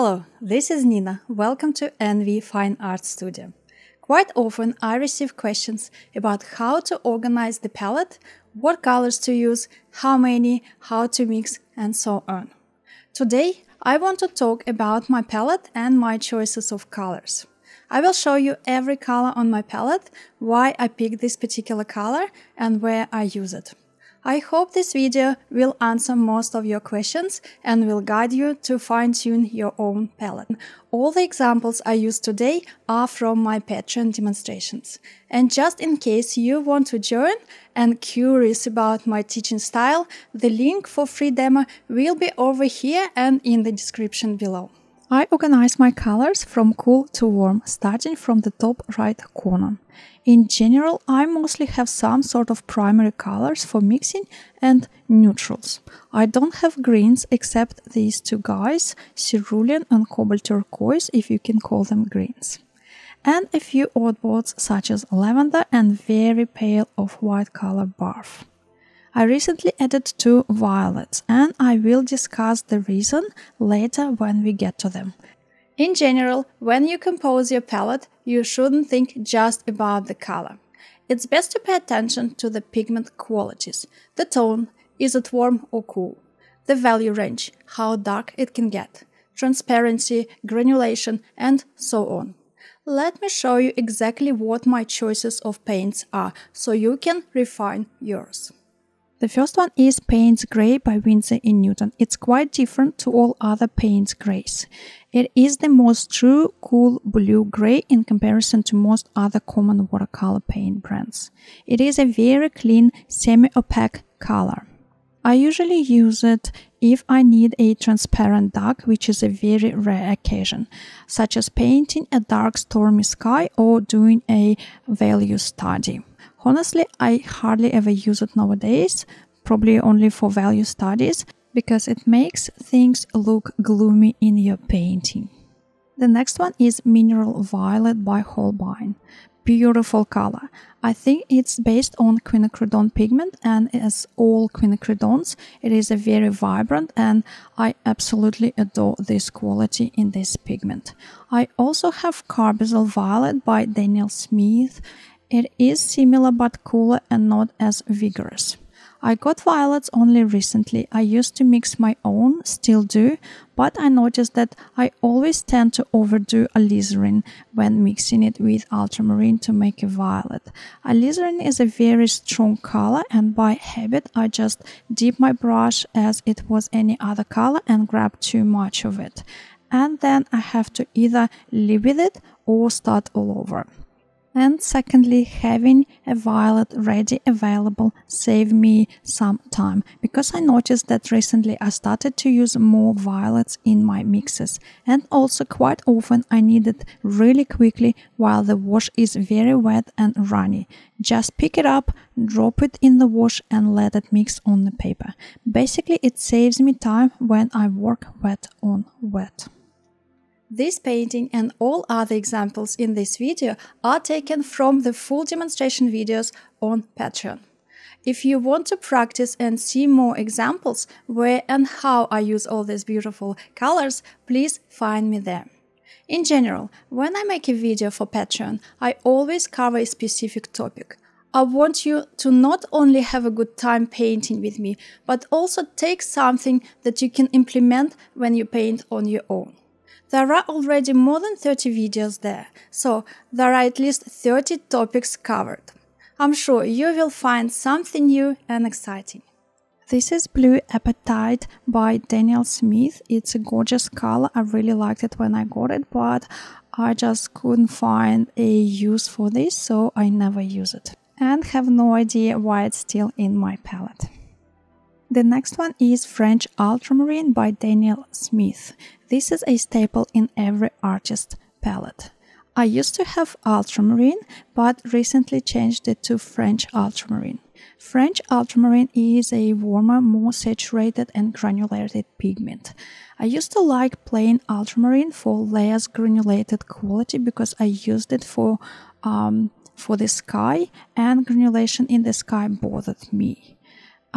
Hello, this is Nina. Welcome to NV Fine Art Studio. Quite often I receive questions about how to organize the palette, what colors to use, how many, how to mix, and so on. Today I want to talk about my palette and my choices of colors. I will show you every color on my palette, why I picked this particular color, and where I use it. I hope this video will answer most of your questions and will guide you to fine-tune your own palette. All the examples I use today are from my Patreon demonstrations. And just in case you want to join and curious about my teaching style, the link for free demo will be over here and in the description below. I organize my colors from cool to warm, starting from the top right corner. In general, I mostly have some sort of primary colors for mixing and neutrals. I don't have greens except these two guys, cerulean and cobalt turquoise if you can call them greens. And a few oddballs such as lavender and very pale off-white color buff. I recently added two violets and I will discuss the reason later when we get to them. In general, when you compose your palette, you shouldn't think just about the color. It's best to pay attention to the pigment qualities, the tone, is it warm or cool, the value range, how dark it can get, transparency, granulation, and so on. Let me show you exactly what my choices of paints are so you can refine yours. The first one is Payne's Grey by Winsor & Newton. It's quite different to all other Payne's Greys. It is the most true cool blue gray in comparison to most other common watercolor paint brands. It is a very clean, semi-opaque color. I usually use it if I need a transparent dark, which is a very rare occasion, such as painting a dark stormy sky or doing a value study. Honestly, I hardly ever use it nowadays, probably only for value studies, because it makes things look gloomy in your painting. The next one is Mineral Violet by Holbein. Beautiful color. I think it's based on quinacridone pigment and as all quinacridones, it is a very vibrant and I absolutely adore this quality in this pigment. I also have Carbazole Violet by Daniel Smith it is similar but cooler and not as vigorous. I got violets only recently. I used to mix my own, still do, but I noticed that I always tend to overdo alizarin when mixing it with ultramarine to make a violet. Alizarin is a very strong color and by habit I just dip my brush as it was any other color and grab too much of it. And then I have to either live with it or start all over and secondly having a violet ready available saved me some time because I noticed that recently I started to use more violets in my mixes and also quite often I need it really quickly while the wash is very wet and runny. Just pick it up, drop it in the wash and let it mix on the paper. Basically it saves me time when I work wet on wet. This painting and all other examples in this video are taken from the full demonstration videos on Patreon. If you want to practice and see more examples where and how I use all these beautiful colors, please find me there. In general, when I make a video for Patreon, I always cover a specific topic. I want you to not only have a good time painting with me, but also take something that you can implement when you paint on your own. There are already more than 30 videos there, so there are at least 30 topics covered. I'm sure you will find something new and exciting. This is Blue Apatite by Daniel Smith. It's a gorgeous color. I really liked it when I got it, but I just couldn't find a use for this, so I never use it. And have no idea why it's still in my palette. The next one is French Ultramarine by Daniel Smith. This is a staple in every artist palette. I used to have ultramarine, but recently changed it to French ultramarine. French ultramarine is a warmer, more saturated and granulated pigment. I used to like plain ultramarine for less granulated quality because I used it for um, for the sky and granulation in the sky bothered me.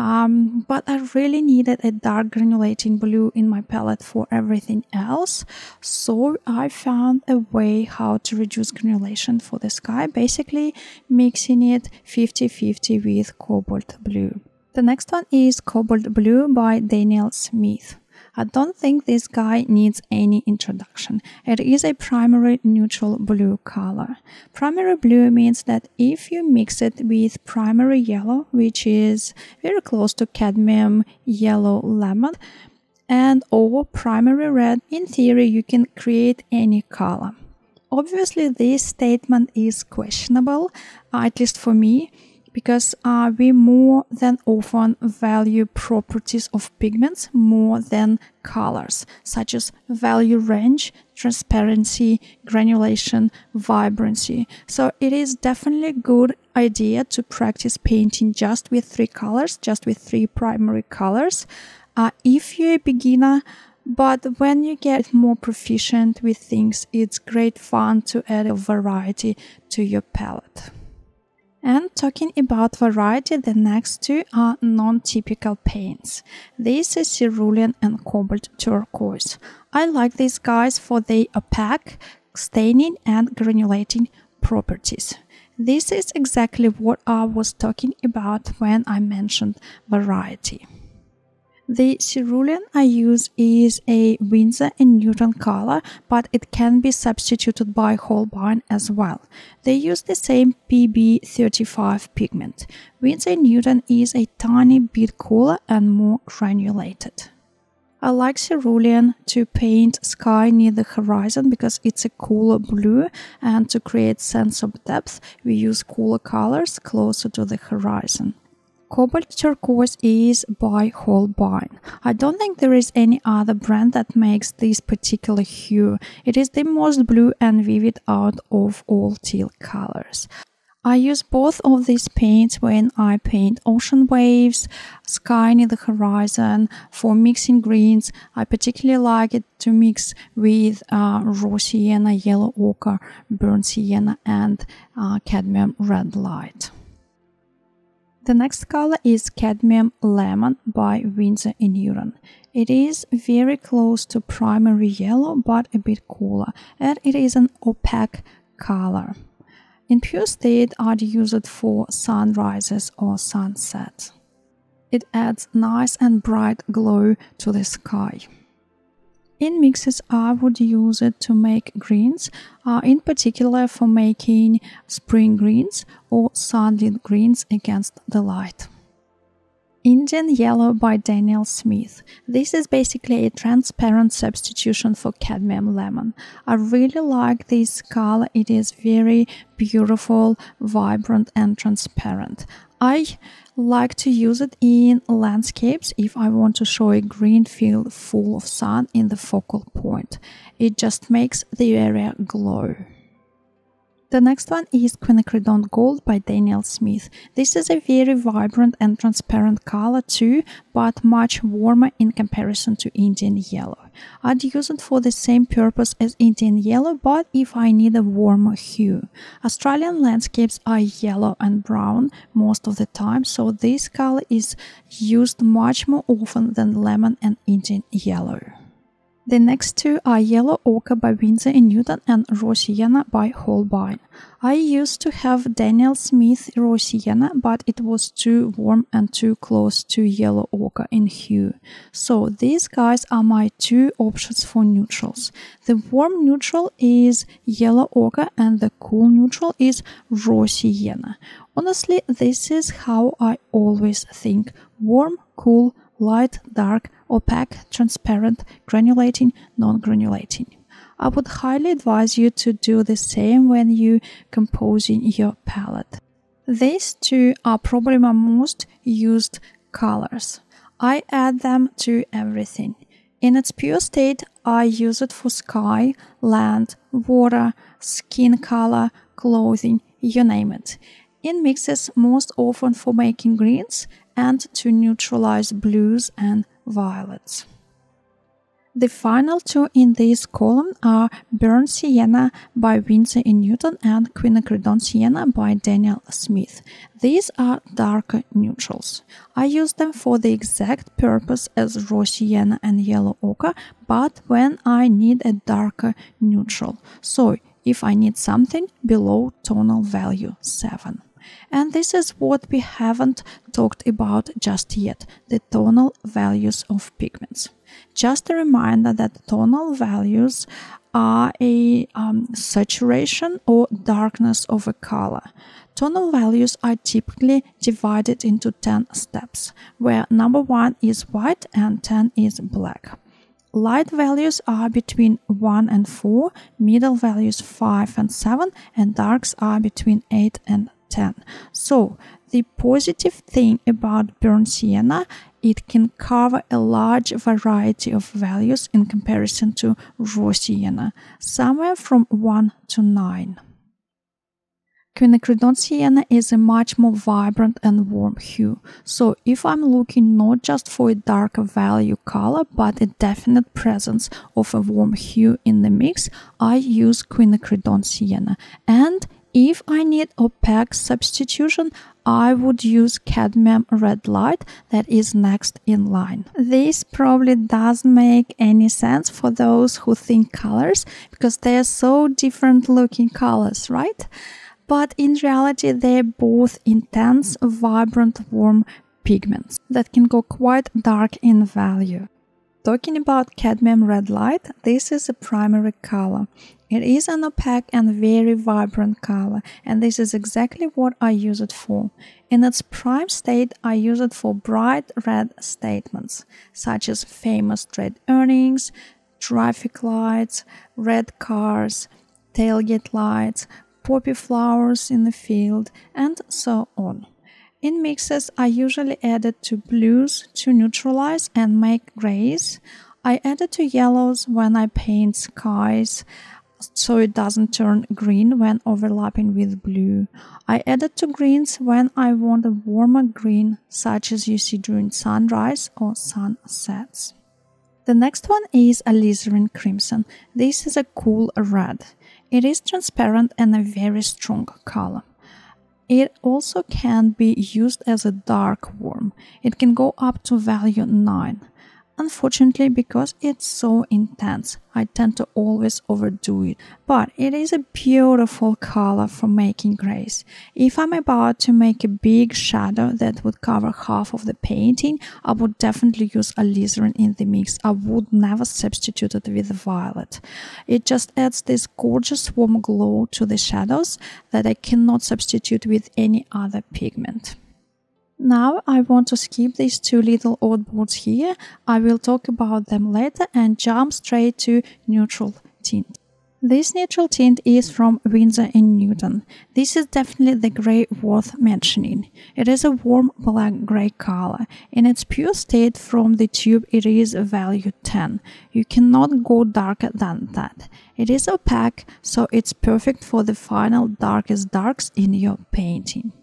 Um, but I really needed a dark granulating blue in my palette for everything else. So I found a way how to reduce granulation for the sky, basically mixing it 50-50 with cobalt blue. The next one is Cobalt Blue by Daniel Smith. I don't think this guy needs any introduction. It is a primary neutral blue color. Primary blue means that if you mix it with primary yellow, which is very close to cadmium yellow lemon, and or primary red, in theory you can create any color. Obviously, this statement is questionable, at least for me because uh, we more than often value properties of pigments more than colors, such as value range, transparency, granulation, vibrancy. So it is definitely a good idea to practice painting just with three colors, just with three primary colors. Uh, if you're a beginner, but when you get more proficient with things, it's great fun to add a variety to your palette. And talking about variety, the next two are non-typical paints. This is cerulean and cobalt turquoise. I like these guys for their opaque, staining and granulating properties. This is exactly what I was talking about when I mentioned variety. The cerulean I use is a Winsor and Newton color, but it can be substituted by Holbein as well. They use the same PB35 pigment. Winsor and Newton is a tiny bit cooler and more granulated. I like cerulean to paint sky near the horizon because it's a cooler blue and to create sense of depth we use cooler colors closer to the horizon. Cobalt turquoise is by Holbein. I don't think there is any other brand that makes this particular hue. It is the most blue and vivid out of all teal colors. I use both of these paints when I paint ocean waves, sky near the horizon. For mixing greens, I particularly like it to mix with uh, raw sienna, yellow ochre, burnt sienna, and uh, cadmium red light. The next color is Cadmium Lemon by Winsor & Newton. It is very close to primary yellow but a bit cooler and it is an opaque color. In pure state I'd use it for sunrises or sunsets. It adds nice and bright glow to the sky. In mixes, I would use it to make greens, uh, in particular for making spring greens or sunlit greens against the light. Indian Yellow by Daniel Smith. This is basically a transparent substitution for cadmium lemon. I really like this color. It is very beautiful, vibrant and transparent. I like to use it in landscapes if I want to show a green field full of sun in the focal point. It just makes the area glow. The next one is Quinacridone Gold by Daniel Smith. This is a very vibrant and transparent color too, but much warmer in comparison to Indian Yellow. I'd use it for the same purpose as Indian Yellow, but if I need a warmer hue. Australian landscapes are yellow and brown most of the time, so this color is used much more often than lemon and Indian Yellow. The next two are Yellow Ochre by Winsor & Newton and Raw by Holbein. I used to have Daniel Smith Raw but it was too warm and too close to Yellow Ochre in hue. So these guys are my two options for neutrals. The warm neutral is Yellow Ochre and the cool neutral is Raw. Honestly, this is how I always think. Warm, cool, light, dark, opaque, transparent, granulating, non-granulating. I would highly advise you to do the same when you composing your palette. These two are probably my most used colors. I add them to everything. In its pure state, I use it for sky, land, water, skin color, clothing, you name it. In mixes, most often for making greens and to neutralize blues and violets. The final two in this column are Burnt Sienna by Winsor & Newton and Quinacridone Sienna by Daniel Smith. These are darker neutrals. I use them for the exact purpose as raw sienna and yellow ochre, but when I need a darker neutral. So if I need something below tonal value 7. And this is what we haven't talked about just yet, the tonal values of pigments. Just a reminder that tonal values are a um, saturation or darkness of a color. Tonal values are typically divided into 10 steps, where number 1 is white and 10 is black. Light values are between 1 and 4, middle values 5 and 7, and darks are between 8 and 10. So, the positive thing about burnt sienna, it can cover a large variety of values in comparison to raw sienna, somewhere from 1 to 9. Quinacridone sienna is a much more vibrant and warm hue. So if I'm looking not just for a darker value color, but a definite presence of a warm hue in the mix, I use quinacridone sienna. And if I need opaque substitution, I would use cadmium red light that is next in line. This probably doesn't make any sense for those who think colors because they are so different looking colors, right? but in reality they're both intense, vibrant, warm pigments that can go quite dark in value. Talking about cadmium red light, this is a primary color. It is an opaque and very vibrant color, and this is exactly what I use it for. In its prime state, I use it for bright red statements, such as famous trade earnings, traffic lights, red cars, tailgate lights, poppy flowers in the field, and so on. In mixes, I usually add it to blues to neutralize and make grays. I add it to yellows when I paint skies so it doesn't turn green when overlapping with blue. I add it to greens when I want a warmer green such as you see during sunrise or sunsets. The next one is alizarin crimson. This is a cool red. It is transparent and a very strong color. It also can be used as a dark warm. It can go up to value 9. Unfortunately, because it's so intense, I tend to always overdo it. But it is a beautiful color for making grays. If I'm about to make a big shadow that would cover half of the painting, I would definitely use alizarin in the mix. I would never substitute it with violet. It just adds this gorgeous warm glow to the shadows that I cannot substitute with any other pigment. Now I want to skip these two little oddballs here. I will talk about them later and jump straight to neutral tint. This neutral tint is from Winsor & Newton. This is definitely the grey worth mentioning. It is a warm black grey color. In its pure state from the tube it is value 10. You cannot go darker than that. It is opaque so it's perfect for the final darkest darks in your painting.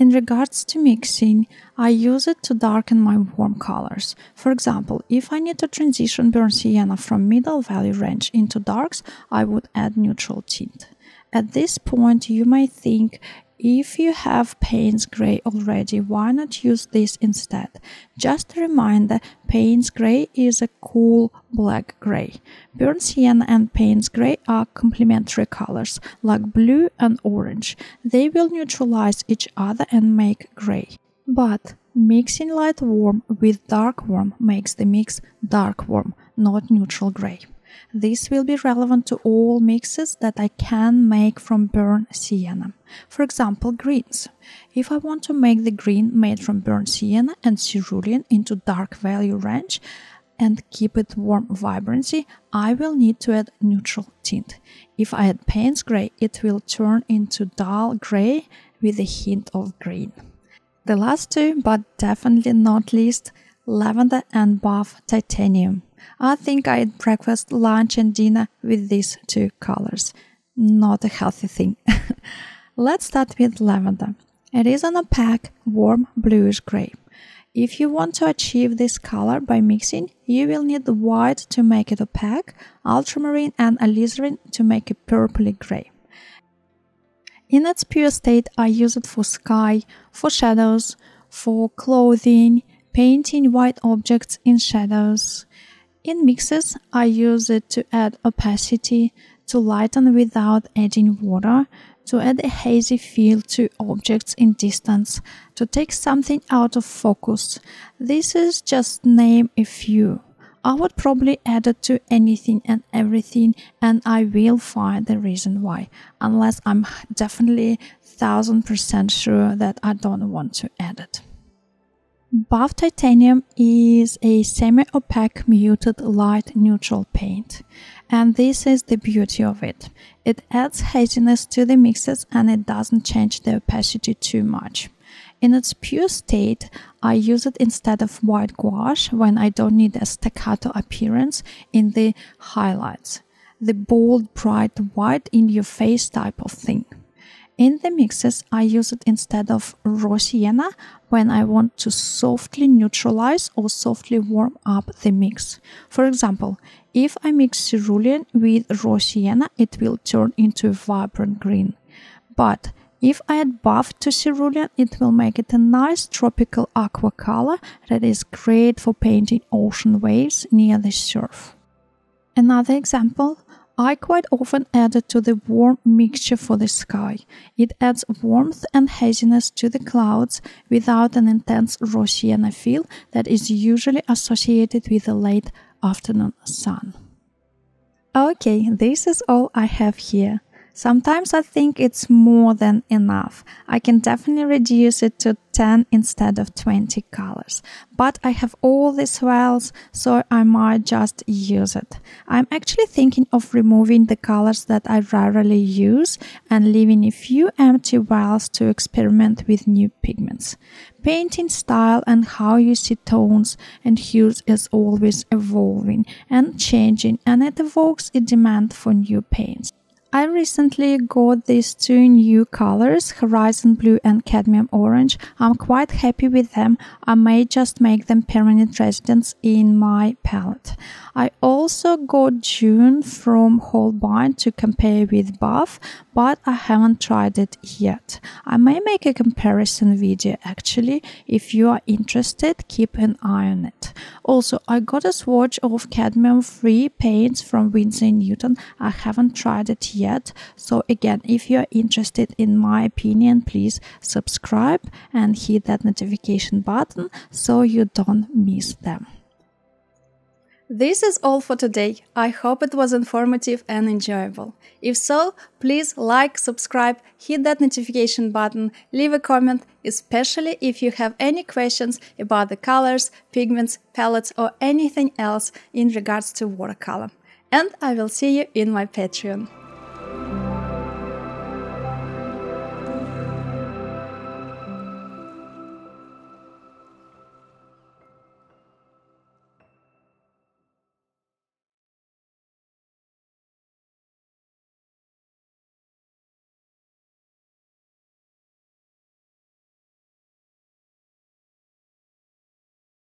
In regards to mixing, I use it to darken my warm colors. For example, if I need to transition burnt sienna from middle value range into darks, I would add neutral tint. At this point, you might think if you have Payne's Gray already, why not use this instead? Just a reminder, Payne's Gray is a cool black gray. Burnt Sienna and Payne's Gray are complementary colors, like blue and orange. They will neutralize each other and make gray. But mixing light warm with dark warm makes the mix dark warm, not neutral gray. This will be relevant to all mixes that I can make from burnt sienna. For example, greens. If I want to make the green made from burnt sienna and cerulean into dark value range and keep it warm vibrancy, I will need to add neutral tint. If I add Payne's gray, it will turn into dull gray with a hint of green. The last two, but definitely not least, lavender and buff titanium. I think I ate breakfast, lunch, and dinner with these two colors. Not a healthy thing. Let's start with lavender. It is an opaque, warm bluish gray. If you want to achieve this color by mixing, you will need white to make it opaque, ultramarine and alizarin to make it purpley gray. In its pure state, I use it for sky, for shadows, for clothing, painting white objects in shadows. In mixes, I use it to add opacity, to lighten without adding water, to add a hazy feel to objects in distance, to take something out of focus. This is just name a few. I would probably add it to anything and everything, and I will find the reason why, unless I'm definitely thousand percent sure that I don't want to add it. Buff Titanium is a semi-opaque muted light neutral paint and this is the beauty of it. It adds haziness to the mixes and it doesn't change the opacity too much. In its pure state, I use it instead of white gouache when I don't need a staccato appearance in the highlights. The bold, bright, white in your face type of thing. In the mixes, I use it instead of raw sienna when I want to softly neutralize or softly warm up the mix. For example, if I mix cerulean with raw sienna, it will turn into a vibrant green. But if I add buff to cerulean, it will make it a nice tropical aqua color that is great for painting ocean waves near the surf. Another example, I quite often add it to the warm mixture for the sky. It adds warmth and haziness to the clouds without an intense raw sienna feel that is usually associated with the late afternoon sun. Okay, this is all I have here. Sometimes I think it's more than enough. I can definitely reduce it to 10 instead of 20 colors. But I have all these vials, so I might just use it. I'm actually thinking of removing the colors that I rarely use and leaving a few empty vials to experiment with new pigments. Painting style and how you see tones and hues is always evolving and changing and it evokes a demand for new paints. I recently got these two new colors, Horizon Blue and Cadmium Orange. I'm quite happy with them. I may just make them permanent residents in my palette. I also got Jaune from Holbein to compare with Buff, but I haven't tried it yet. I may make a comparison video actually. If you are interested, keep an eye on it. Also, I got a swatch of cadmium free paints from Winsor & Newton. I haven't tried it yet. So again, if you are interested in my opinion, please subscribe and hit that notification button so you don't miss them. This is all for today. I hope it was informative and enjoyable. If so, please like, subscribe, hit that notification button, leave a comment, especially if you have any questions about the colors, pigments, palettes, or anything else in regards to watercolor. And I will see you in my Patreon.